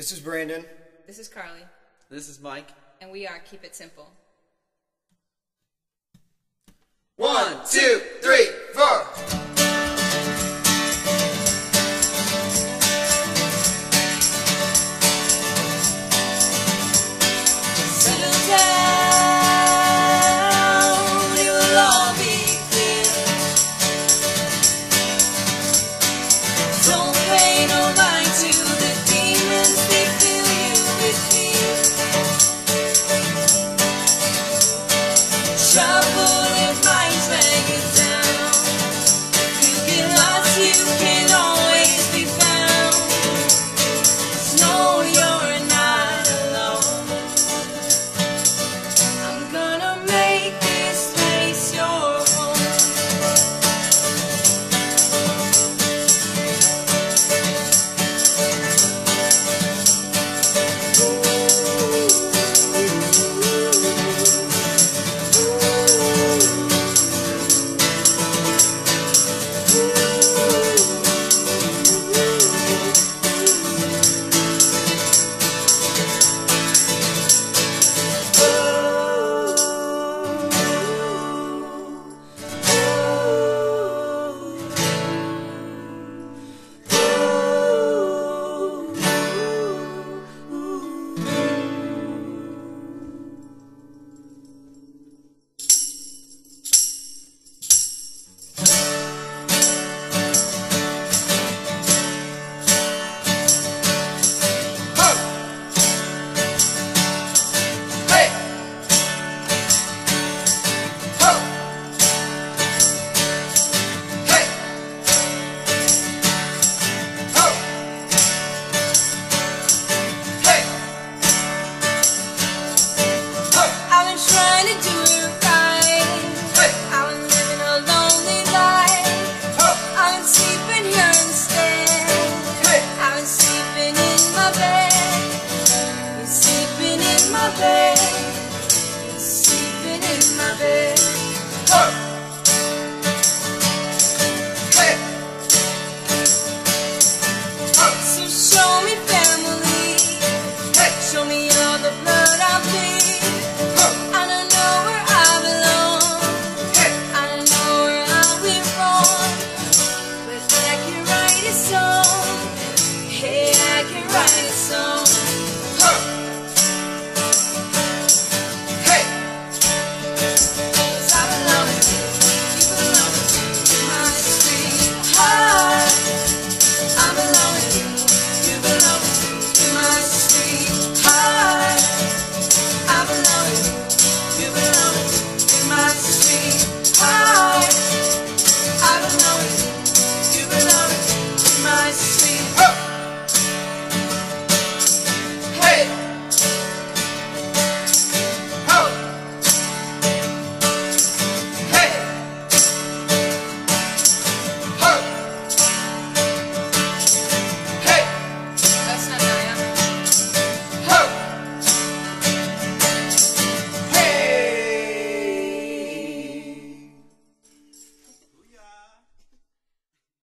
This is Brandon. This is Karley. This is Mike. And we are Keep It Simple. One, two, three. be high. I don't know